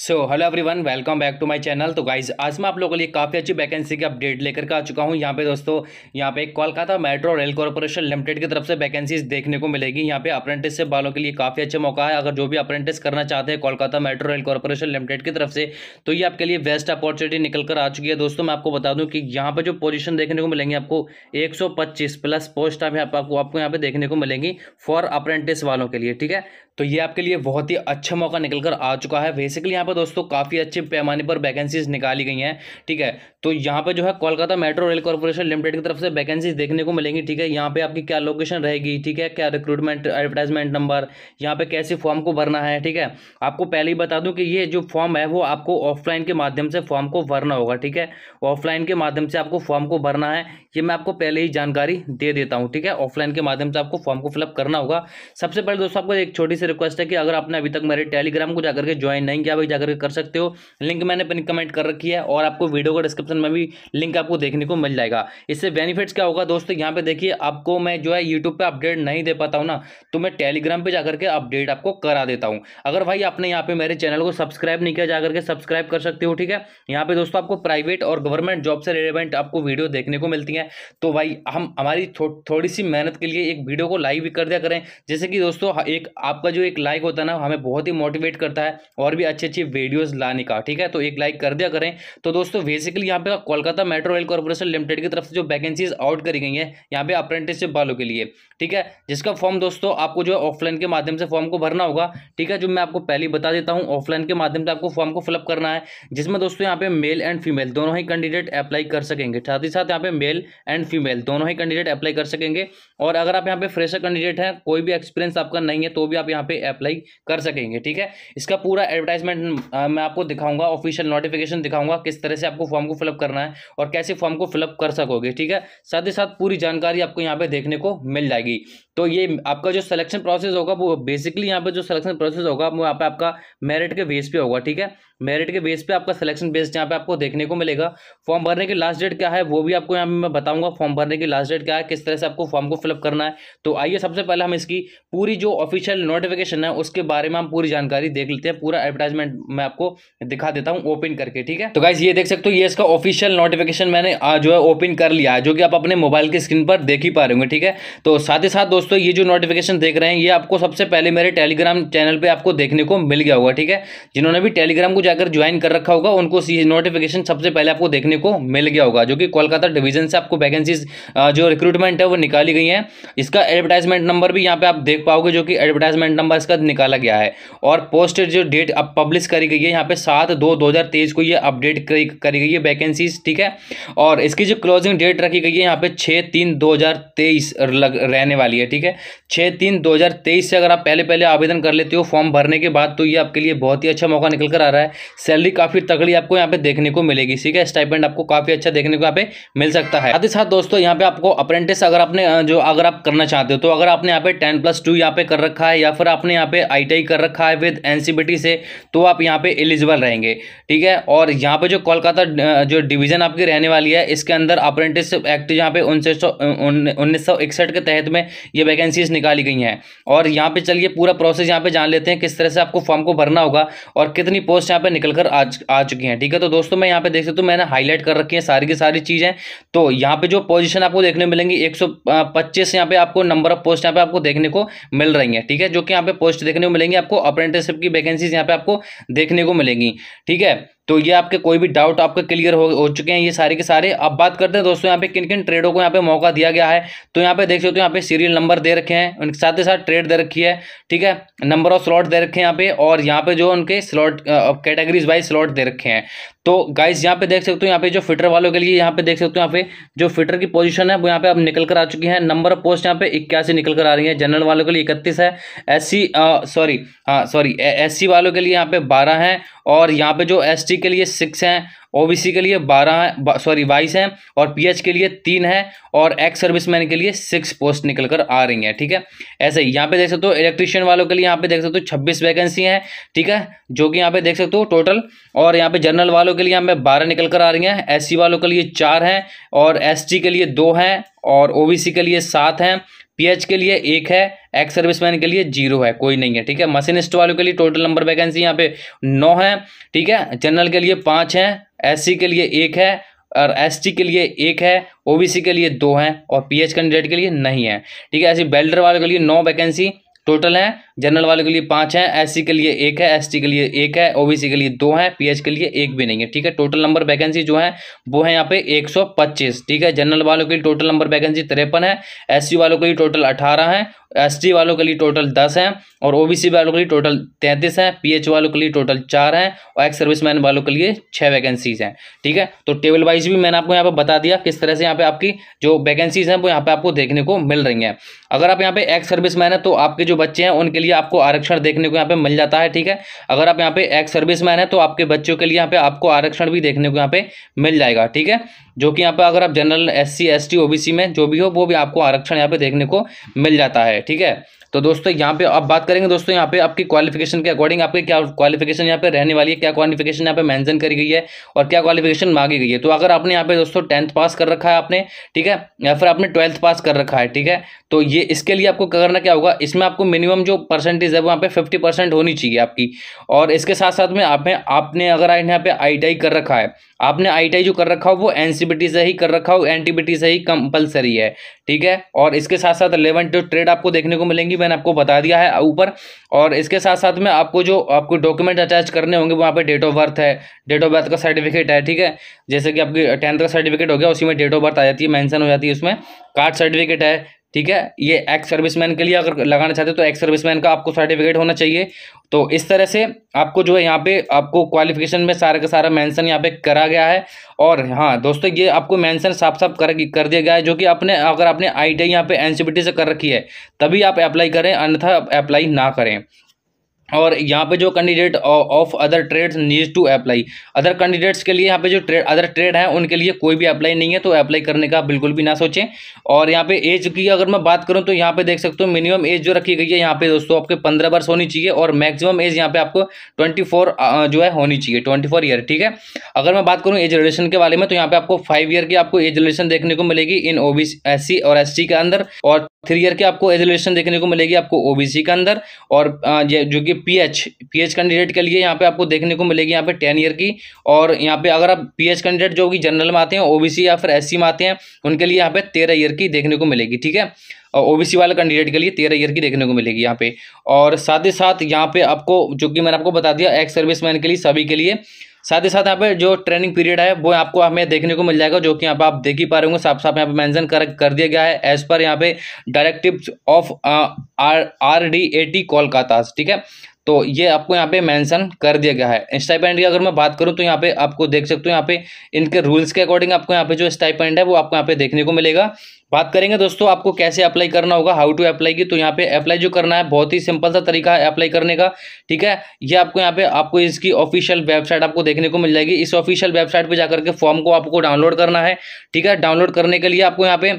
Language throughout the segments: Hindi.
So hello everyone welcome back to my channel तो गाइज़ आज मैं आप लोगों के लिए काफ़ी अच्छी वैकेंसी की अपडेट लेकर के आ चुका हूँ। यहाँ पे दोस्तों, यहाँ पे Kolkata metro rail corporation limited की तरफ़ से वैकेंसीज देखने को मिलेगी। यहाँ पे अप्रेंटिस वालों के लिए काफ़ी अच्छा मौका है। अगर जो भी अप्रेंटिस करना चाहते हैं Kolkata metro rail corporation limited की तरफ़ से तो ये आपके लिए बेस्ट अपॉर्चुनिटी निकल कर आ चुकी है। दोस्तों, मैं आपको बता दूँ कि यहाँ पर जो पोजिशन देखने को मिलेंगी आपको, एक सौ पच्चीस प्लस पोस्ट आप आपको आपको यहाँ पे देखने को मिलेंगी फॉर अप्रेंटिस वालों के लिए, ठीक है? तो ये आपके लिए बहुत ही अच्छा मौका निकल कर आ चुका है। बेसिकली यहाँ पर दोस्तों काफ़ी अच्छे पैमाने पर वैकेंसीज निकाली गई हैं, ठीक है? तो यहाँ पे जो है Kolkata metro rail corporation limited की तरफ़ से वैकेंसीज देखने को मिलेंगी, ठीक है? यहाँ पे आपकी क्या लोकेशन रहेगी, ठीक है? क्या रिक्रूटमेंट एडवर्टाइजमेंट नंबर यहाँ पे कैसे फॉर्म को भरना है, ठीक है? आपको पहले ही बता दूँ कि ये जो फॉर्म है, वो आपको ऑफलाइन के माध्यम से फॉर्म को भरना होगा, ठीक है? ऑफलाइन के माध्यम से आपको फॉर्म को भरना है, ये मैं आपको पहले ही जानकारी दे देता हूँ, ठीक है? ऑफलाइन के माध्यम से आपको फॉर्म को फिलअप करना होगा। सबसे पहले दोस्तों आपको एक छोटी सी रिक्वेस्ट है कि अगर आपने अभी तक मेरे टेलीग्राम को जाकर के ज्वाइन नहीं किया जाकर कर सकते हो। लिंक मैंने पिन कमेंट कर रखी है और आपको वीडियो का डिस्क्रिप्शन में भी लिंक आपको देखने को मिल जाएगा। इससे बेनिफिट्स क्या होगा दोस्तों? यहाँ पे देखिए, आपको मैं जो है यूट्यूब पर अपडेट नहीं दे पाता हूँ ना तो मैं टेलीग्राम पर जाकर के अपडेट आपको करा देता हूँ। अगर भाई आपने यहाँ पे मेरे चैनल को सब्सक्राइब नहीं किया, जाकर के सब्सक्राइब कर सकते हो, ठीक है? यहाँ पे दोस्तों आपको प्राइवेट और गवर्नमेंट जॉब से रिलेवेंट आपको वीडियो देखने को मिलती है। तो भाई, हम हमारी थोड़ी सी मेहनत के लिए एक वीडियो को लाइव भी कर दिया करें। जैसे कि दोस्तों, एक आपका जो एक लाइक होता है ना, हमें बहुत ही मोटिवेट करता है और भी अच्छी अच्छी वीडियोज़ लाने का, ठीक है? तो एक लाइक कर दिया करें। तो दोस्तों बेसिकली यहाँ पे Kolkata metro rail corporation limited की तरफ़ से जो वैकेंसीज आउट करी गई हैं, यहाँ पे अप्रेंटिसशिप वालों के लिए, ठीक है? जिसका फॉर्म दोस्तों, आपको जो है ऑफलाइन के माध्यम से फॉर्म को भरना होगा, ठीक है? जो मैं आपको पहले बता देता हूँ ऑफलाइन के माध्यम से आपको फॉर्म को फिलअप करना है, जिसमें दोस्तों यहाँ पे मेल एंड फीमेल दोनों ही कैंडिडेट अप्लाई कर सकेंगे। साथ ही साथ यहाँ पे मेल एंड फीमेल दोनों ही कैंडिडेट अप्लाई कर सकेंगे। और अगर आप यहाँ पे फ्रेशर कैंडिडेट हैं, कोई भी एक्सपीरियंस आपका नहीं है तो भी आप यहाँ पे अप्लाई कर सकेंगे, ठीक है? इसका पूरा एडवर्टाइजमेंट मैं आपको दिखाऊँगा ऑफिशियल नोटिफिकेशन दिखाऊँगा किस तरह से आपको फॉर्म को फिलअप करना है और कैसे फॉर्म को फिलअप कर सकोगे, ठीक है? साथ ही साथ पूरी जानकारी आपको यहाँ पे देखने को मिल जाएगी। तो ये आपका जो सिलेक्शन प्रोसेस होगा, वो बेसिकली यहाँ पे जो सिलेक्शन प्रोसेस होगा, वो यहाँ पे आपका मेरिट के बेस पे होगा, ठीक है? मेरिट के बेस पे आपका सिलेक्शन बेस यहाँ पे आपको देखने को मिलेगा। फॉर्म भरने की लास्ट डेट क्या है, वो भी आपको यहाँ पे मैं बताऊँगा फॉर्म भरने की लास्ट डेट क्या है, किस तरह से आपको फॉर्म को फिलअप करना है। तो आइए सबसे पहले हम इसकी पूरी जो ऑफिशियल नोटिफिकेशन है, उसके बारे में हम पूरी जानकारी देख लेते हैं। पूरा एडवर्टाइजमेंट मैं आपको दिखा देता हूँ ओपन करके, ठीक है? तो गाइज़ ये देख सकते हो, ये इसका ऑफिशियल नोटिफिकेशन मैंने जो है ओपन कर लिया है, जो कि आप अपने मोबाइल की स्क्रीन पर देख ही पा रहे होंगे, ठीक है? तो साथ ही साथ दोस्तों ये जो नोटिफिकेशन देख रहे हैं, ये आपको सबसे पहले मेरे टेलीग्राम चैनल पे आपको देखने को मिल गया होगा, ठीक है? जिन्होंने भी टेलीग्राम को जाकर ज्वाइन कर रखा होगा, उनको नोटिफिकेशन सबसे पहले आपको देखने को मिल गया होगा, जो कि कोलकाता डिवीज़न से आपको वैकेंसीज जो रिक्रूटमेंट है, वो निकाली गई है। इसका एडवर्टाइजमेंट नंबर भी यहाँ पे आप देख पाओगे, जो कि एडवर्टाइजमेंट नंबर इसका निकाला गया है। और पोस्ट जो डेट अब पब्लिश करी गई है, यहाँ पे सात दो दो हज़ार तेईस को ये अपडेट करी गई है वैकेंसीज ठीक है? और इसकी जो क्लोजिंग डेट रखी गई है, यहाँ पे छः तीन दो हज़ार तेईस रहने वाली है ठीक है? छः तीन दो हज़ार तेईस से अगर आप पहले पहले आवेदन कर लेते हो फॉर्म भरने के बाद तो ये आपके लिए बहुत ही अच्छा मौका निकल कर आ रहा है। सैलरी काफ़ी तगड़ी आपको यहाँ पे देखने को मिलेगी, ठीक है? स्टाइपेंड आपको काफ़ी अच्छा देखने को यहाँ पे मिल सकता है। साथ ही साथ दोस्तों, यहाँ पे आपको अप्रेंटिस अगर आपने जो अगर आप करना चाहते हो तो अगर आपने यहाँ पे टेन प्लस टू पे कर रखा है, या फिर आपने यहाँ पे आई कर रखा है विद एनसीबीटी से तो आप यहाँ पे एलिजिबल रहेंगे, ठीक है? और यहाँ पे जो कोलकाता जो डिवीज़न आपकी रहने वाली है, इसके अंदर अप्रेंटिस एक्ट यहाँ पे उन्नीस उन्नीस के तहत में ये वैकेंसीज निकाली गई हैं। और यहाँ पे चलिए पूरा प्रोसेस यहाँ पे जान लेते हैं किस तरह से आपको फॉर्म को भरना होगा और कितनी पोस्ट यहाँ पे निकल कर आ, आ चुकी हैं ठीक है? तो दोस्तों मैं यहाँ पे देख सकता हूँ मैंने हाईलाइट कर रखी है सारी की सारी चीज़ें। तो यहाँ पे जो पोजीशन आपको देखने मिलेंगी एक सौ पे आपको नंबर ऑफ़ पोस्ट यहाँ पे आपको देखने को मिल रही है ठीक है? जो कि यहाँ पे पोस्ट देखने को मिलेंगी आपको अप्रेंटिसशिप की वैकेंसीज यहाँ पे आपको देखने को मिलेंगी ठीक है? तो ये आपके कोई भी डाउट आपके क्लियर हो, हो चुके हैं ये सारे के सारे। अब बात करते हैं दोस्तों यहाँ पे किन किन ट्रेडों को यहाँ पे मौका दिया गया है। तो यहाँ पे देख सकते हो यहाँ पे सीरियल नंबर दे रखे हैं उनके साथ ही साथ ट्रेड दे रखी है ठीक है? नंबर ऑफ़ स्लॉट दे रखे हैं यहाँ पे और यहाँ पे जो उनके स्लॉट कैटेगरीज वाइज स्लॉट दे रखे हैं। तो गाइस यहाँ पे देख सकते हो, यहाँ पे जो फिटर वालों के लिए यहाँ पे देख सकते हो, यहाँ पे जो फिटर की पोजीशन है, वो यहाँ पे अब निकल कर आ चुकी है। नंबर ऑफ़ पोस्ट यहाँ पे इक्यासी निकल कर आ रही है। जनरल वालों के लिए इकतीस है। एससी सॉरी हाँ सॉरी एस वालों के लिए यहाँ पे बारह है। और यहाँ पे जो एसटी के लिए सिक्स हैं ओबीसी के लिए बारह सॉरी बाईस हैं और पीएच के लिए तीन है और एक्स सर्विसमैन के लिए सिक्स पोस्ट निकल कर आ रही हैं, ठीक है? ऐसे ही, यहाँ पे देख सकते हो इलेक्ट्रिशियन वालों के लिए यहाँ पे देख सकते हो छब्बीस वैकेंसी हैं, ठीक है? जो कि यहाँ पे देख सकते हो टोटल और यहाँ पे जनरल वालों के लिए यहाँ पे बारह निकल कर आ रही हैं एससी वालों के लिए चार हैं और एसटी के लिए दो हैं और ओबीसी के लिए सात हैं पीएच के लिए एक है एक्स सर्विसमैन के लिए ज़ीरो है, कोई नहीं है, ठीक है? मशीनिस्ट वालों के लिए टोटल नंबर वैकेंसी यहाँ पे नौ है, ठीक है? जनरल के लिए पाँच है एससी के लिए एक है और एसटी के लिए एक है ओबीसी के लिए दो है और पीएच कैंडिडेट के लिए नहीं है, ठीक है? ऐसी बेल्डर वालों के लिए नौ वैकेंसी टोटल हैं जनरल वाले के लिए पाँच हैं एससी के लिए एक है एसटी के लिए एक है ओबीसी के लिए दो है पीएच के लिए एक भी नहीं है, ठीक है? टोटल नंबर वैकेंसी जो है, वो है यहाँ पे एक सौ पच्चीस, ठीक है? जनरल वालों के लिए टोटल नंबर वैकेंसी तिरपन है एससी वालों के लिए टोटल अठारह है एसटी वालों के लिए टोटल दस हैं और ओबीसी वालों के लिए टोटल तैंतीस हैं पीएच वालों के लिए टोटल चार हैं और एक्स सर्विसमैन वालों के लिए छः वैकेंसीज हैं, ठीक है? तो टेबल वाइज भी मैंने आपको यहाँ पे बता दिया किस तरह से यहाँ पे आपकी जो वैकेंसीज हैं वो यहाँ पे आपको देखने को मिल रही हैं। अगर आप यहाँ पे एक्स सर्विसमैन है तो आपके जो बच्चे हैं उनके लिए आपको आरक्षण देखने को यहाँ पे मिल जाता है, ठीक है? अगर आप यहाँ पे एक्स सर्विसमैन है तो आपके बच्चों के लिए यहाँ पे आपको आरक्षण भी देखने को यहाँ पे मिल जाएगा, ठीक है? जो कि यहाँ पे अगर आप general S C S T O B C में जो भी हो, वो भी आपको आरक्षण यहाँ पे देखने को मिल जाता है, ठीक है? तो दोस्तों, यहाँ पे अब बात करेंगे दोस्तों, यहाँ पे आपकी क्वालिफिकेशन के अकॉर्डिंग आपकी क्या क्वालिफिकेशन यहाँ पे रहने वाली है, क्या क्वालिफिकेशन यहाँ पे मेंशन करी गई है और क्या क्वालिफिकेशन मांगी गई है। तो अगर आपने यहाँ पे दोस्तों टेंथ पास कर रखा है आपने, ठीक है? या फिर आपने ट्वेल्थ पास कर रखा है, ठीक है? तो ये इसके लिए आपको करना क्या होगा, इसमें आपको मिनिमम जो परसेंटेज है वो यहाँ पे फिफ्टी परसेंट होनी चाहिए आपकी। और इसके साथ साथ में आप आपने अगर यहाँ पे आईटीआई कर रखा है, आपने आईटीआई जो कर रखा हो वो एनसी से ही कर रखा हो एंटीबीटी से ही कंपलसरी है, ठीक है? और इसके साथ साथ इलेवन टू ट्रेड आपको देखने को मिलेंगी, मैंने आपको बता दिया है ऊपर। और इसके साथ साथ में आपको जो आपको डॉक्यूमेंट अटैच करने होंगे, वहाँ पर डेट ऑफ़ बर्थ है। डेट ऑफ़ बर्थ का सर्टिफिकेट है, ठीक है? जैसे कि आपकी टेंथ का सर्टिफिकेट हो गया, उसी में डेट ऑफ़ बर्थ आ जाती है मैंसन हो जाती है उसमें। कार्ड सर्टिफिकेट है ठीक है? ये एक्स सर्विसमैन के लिए अगर लगाना चाहते हो तो एक्स सर्विसमैन का आपको सर्टिफिकेट होना चाहिए। तो इस तरह से आपको जो है यहाँ पे आपको क्वालिफिकेशन में सारा का सारा मेंशन यहाँ पे करा गया है। और हाँ दोस्तों, ये आपको मेंशन साफ़ साफ़ कर कर दिया गया है, जो कि आपने अगर आपने आई टी यहाँ पे एनसीबीटी से कर रखी है, तभी आप अप्लाई करें, अन्यथा अप्लाई ना करें। और यहाँ पे जो candidate of other trades need to apply other candidates के लिए यहाँ पे जो ट्रेड अदर ट्रेड है, उनके लिए कोई भी अप्लाई नहीं है तो अप्लाई करने का बिल्कुल भी ना सोचें। और यहाँ पे एज की अगर मैं बात करूँ तो यहाँ पे देख सकते हो मिनिमम एज जो रखी गई है, यहाँ पे दोस्तों आपके पंद्रह वर्ष होनी चाहिए और मैक्सिमम एज यहाँ पे आपको ट्वेंटी जो है होनी चाहिए ट्वेंटी ईयर ठीक है? अगर मैं बात करूँ एज रिलेशन के बारे में तो यहाँ पे आपको फाइव ईयर की आपको एज रिलेशन देखने को मिलेगी इन ओबीसी एस और एस के अंदर और थ्री ईयर की आपको एज रिलेशन देखने को मिलेगी आपको ओबीसी के अंदर और जो कि पीएच पीएच कैंडिडेट के लिए यहाँ पे आपको देखने को मिलेगी यहाँ पे टेन ईयर की और यहाँ पे अगर आप पीएच कैंडिडेट जो कि जनरल में आते हैं ओबीसी या फिर एससी में आते हैं, उनके लिए यहाँ पे तेरह ईयर की देखने को मिलेगी, ठीक है? और ओबीसी वाले कैंडिडेट के लिए तेरह ईयर की देखने को मिलेगी यहाँ पे। और साथ ही साथ यहाँ पे आपको, जो कि मैंने आपको बता दिया एक्स सर्विसमैन के लिए, सभी के लिए, साथ ही साथ यहाँ पे जो ट्रेनिंग पीरियड है, वो आपको हमें देखने को मिल जाएगा, जो कि यहाँ पे आप देख ही पा रहे होंगे साफ़ साफ़ यहाँ पे मेंशन कर कर दिया गया है एज पर यहाँ पे directive of R R D A T Kolkata ठीक है? तो ये आपको यहाँ पे मेंशन कर दिया गया है। स्टाइपेंड की अगर मैं बात करूँ तो यहाँ पे आपको देख सकते हो यहाँ पे इनके रूल्स के अकॉर्डिंग आपको यहाँ पे जो स्टाइपेंड है वो आपको यहाँ पे देखने को मिलेगा। बात करेंगे दोस्तों आपको कैसे अप्लाई करना होगा हाउ टू अप्लाई की तो यहाँ पे अप्लाई जो करना है बहुत ही सिंपल सा तरीका है अप्लाई करने का, ठीक है? ये आपको यहाँ पे आपको इसकी ऑफिशियल वेबसाइट आपको देखने को मिल जाएगी। इस ऑफिशियल वेबसाइट पे जाकर के फॉर्म को आपको डाउनलोड करना है, ठीक है? डाउनलोड करने के लिए आपको यहाँ पे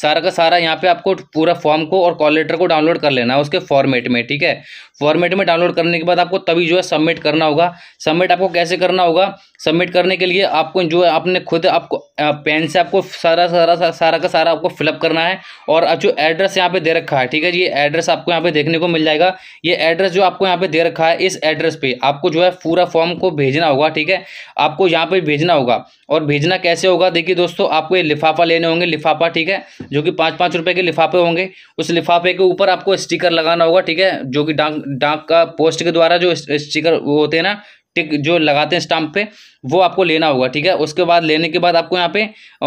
सारा का सारा यहाँ पे आपको पूरा फॉर्म को और कॉल लेटर को डाउनलोड कर लेना है उसके फॉर्मेट में, ठीक है? फॉर्मेट में डाउनलोड करने के बाद आपको तभी जो है सबमिट करना होगा। सबमिट आपको कैसे करना होगा? सबमिट करने के लिए आपको जो है, आपने खुद आपको पेन से आपको सारा सारा सारा का सारा आपको फिलअप करना है और जो एड्रेस यहाँ पे दे रखा है, ठीक है ये एड्रेस आपको यहाँ पे देखने को मिल जाएगा। ये एड्रेस जो आपको यहाँ पे दे रखा है, इस एड्रेस पे आपको जो है पूरा फॉर्म को भेजना होगा, ठीक है? आपको यहाँ पे भेजना होगा। और भेजना कैसे होगा? देखिए दोस्तों, आपको ये लिफाफा लेने होंगे, लिफाफा, ठीक है? जो कि पाँच पाँच रुपये के लिफाफे होंगे। उस लिफाफे के ऊपर आपको स्टिकर लगाना होगा, ठीक है? जो कि डाक डाक का पोस्ट के द्वारा जो स्टिकर वो होते हैं ना टिक जो लगाते हैं स्टाम्प पे वो आपको लेना होगा ठीक है उसके बाद लेने के बाद आपको यहाँ पे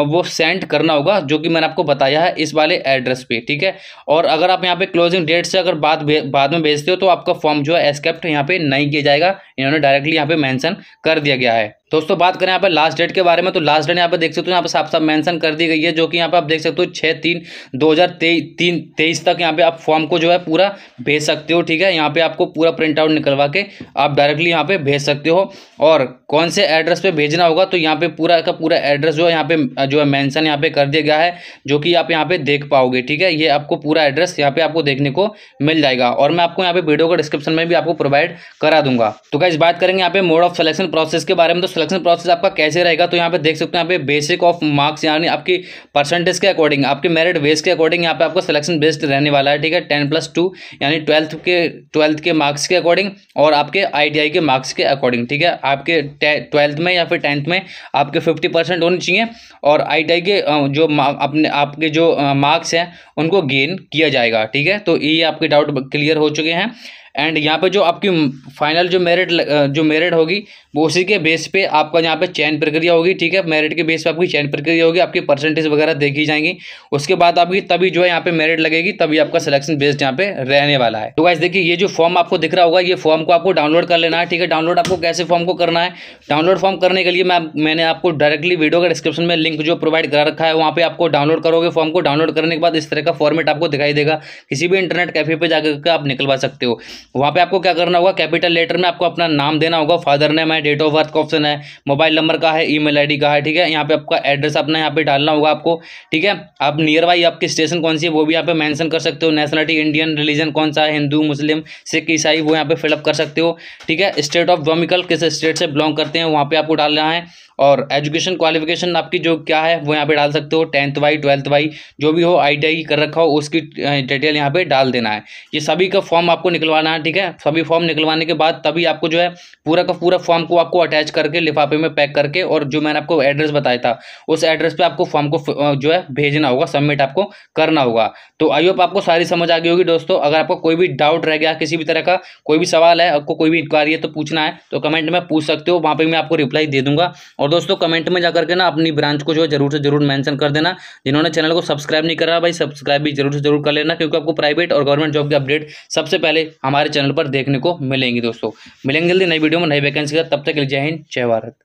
वो सेंड करना होगा जो कि मैंने आपको बताया है इस वाले एड्रेस पे ठीक है और अगर आप यहाँ पे क्लोजिंग डेट से अगर बाद बाद में भेजते हो तो आपका फॉर्म जो है एस्केप्ट यहाँ पे नहीं किया जाएगा इन्होंने डायरेक्टली यहाँ पे मैंशन कर दिया गया है दोस्तों बात करें यहाँ पे लास्ट डेट के बारे में तो लास्ट डेट यहाँ पे देख सकते हो यहाँ पे साफ़ साफ़ मेंशन कर दी गई है जो कि यहाँ पे आप देख सकते हो छः तीन दो हज़ार तीन तेईस तक यहाँ पे आप फॉर्म को जो है पूरा भेज सकते हो ठीक है यहाँ पे आपको पूरा प्रिंट आउट निकलवा के आप डायरेक्टली यहाँ पे भेज सकते हो और कौन से एड्रेस पे भेजना होगा तो यहाँ पे पूरा का पूरा एड्रेस जो है, यहाँ पे, जो है मैंसन यहाँ पे कर दिया गया है, जो कि आप यहाँ पे देख पाओगे, ठीक है? ये आपको पूरा एड्रेस यहाँ पे आपको देखने को मिल जाएगा। और मैं आपको यहाँ पे वीडियो का डिस्क्रिप्शन में भी आपको प्रोवाइड करा दूँगा। तो क्या बात करेंगे यहाँ पे मोड ऑफ़ सिलेक्शन प्रोसेस के बारे में। तो सिलेक्शन प्रोसेस आपका कैसे रहेगा? तो यहाँ पे देख सकते हैं, यहाँ पे बेसिक ऑफ़ मार्क्स यानी आपकी परसेंटेज के अकॉर्डिंग आपके मेरिट बेस के अकॉर्डिंग यहाँ पे आपका सिलेक्शन बेस्ड रहने वाला है, ठीक है? टेन प्लस टू यानी ट्वेल्थ के ट्वेल्थ के मार्क्स के अकॉर्डिंग और आपके आई के मार्क्स के अकॉर्डिंग ठीक है? आपके ट्वेल्थ में या फिर टेंथ में आपके फिफ्टी परसेंट होने चाहिए और आई के जो अपने, आपके जो मार्क्स हैं, उनको गेन किया जाएगा, ठीक है? तो ये आपके डाउट क्लियर हो चुके हैं। एंड यहाँ पे जो आपकी फाइनल जो मेरिट जो मेरिट होगी, वो उसी के बेस पे आपका यहाँ पे चयन प्रक्रिया होगी, ठीक है? मेरिट के बेस पे आपकी चयन प्रक्रिया होगी, आपकी परसेंटेज वगैरह देखी जाएँगी। उसके बाद आपकी तभी जो है यहाँ पे मेरिट लगेगी, तभी आपका सिलेक्शन बेस्ड यहाँ पे रहने वाला है। तो वैसे देखिए, ये जो फॉर्म आपको दिख रहा होगा, ये फॉर्म को आपको डाउनलोड कर लेना है, ठीक है? डाउनलोड आपको कैसे फॉर्म को करना है? डाउनलोड फॉर्म करने के लिए मैं, मैंने आपको डायरेक्टली वीडियो का डिस्क्रिप्शन में लिंक जो प्रोवाइड करा रखा है, वहाँ पे आपको डाउनलोड करोगे फॉर्म को। डाउनलोड करने के बाद इस तरह का फॉर्मेट आपको दिखाई देगा। किसी भी इंटरनेट कैफ़े पर जाकर आप निकलवा सकते हो। वहाँ पे आपको क्या करना होगा? कैपिटल लेटर में आपको अपना नाम देना होगा। फादर नेम है डेट ऑफ़ बर्थ का ऑप्शन है मोबाइल नंबर का है ईमेल आईडी का है, ठीक है? यहाँ पे आपका एड्रेस अपना यहाँ पे डालना होगा आपको, ठीक है? आप नियर बाई आपकी स्टेशन कौन सी है, वो भी यहाँ पे मेंशन कर सकते हो। नेशनलिटी इंडियन रिलीजन कौन सा है? हिंदू मुस्लिम सिख ईसाई वो यहाँ पे फिलअप कर सकते हो, ठीक है? स्टेट ऑफ़ डोमिकल किस स्टेट से बिलोंग करते हैं, वहाँ पर आपको डालना है। और एजुकेशन क्वालिफिकेशन आपकी जो क्या है, वो यहाँ पे डाल सकते हो, टेंथ वाई, ट्वेल्थ वाई, जो भी हो, आई कर रखा हो, उसकी डिटेल यहाँ पे डाल देना है। ये सभी का फॉर्म आपको निकलवाना है, ठीक है? सभी फॉर्म निकलवाने के बाद तभी आपको जो है, पूरा का पूरा फॉर्म को आपको अटैच करके, लिफाफे में पैक करके और जो मैंने आपको एड्रेस बताया था, उस एड्रेस पर आपको फॉर्म को जो है, भेजना होगा सबमिट आपको करना होगा। तो आई होप आपको सारी समझ आ गई होगी दोस्तों। अगर आपको कोई भी डाउट रह गया, किसी भी तरह का कोई भी सवाल है, आपको कोई भी इंक्वायरी है तो पूछना है तो कमेंट में पूछ सकते हो, वहाँ पर मैं आपको रिप्लाई दे दूँगा और दोस्तों कमेंट में जाकर के ना अपनी ब्रांच को जो है ज़रूर से ज़रूर मेंशन कर देना। जिन्होंने चैनल को सब्सक्राइब नहीं करा भाई सब्सक्राइब भी ज़रूर से ज़रूर कर लेना क्योंकि आपको प्राइवेट और गवर्नमेंट जॉब के अपडेट सबसे पहले हमारे चैनल पर देखने को मिलेंगी दोस्तों। मिलेंगे जल्दी नई वीडियो में नई वैकेंसी का। तब तक जय हिंद, जय भारत।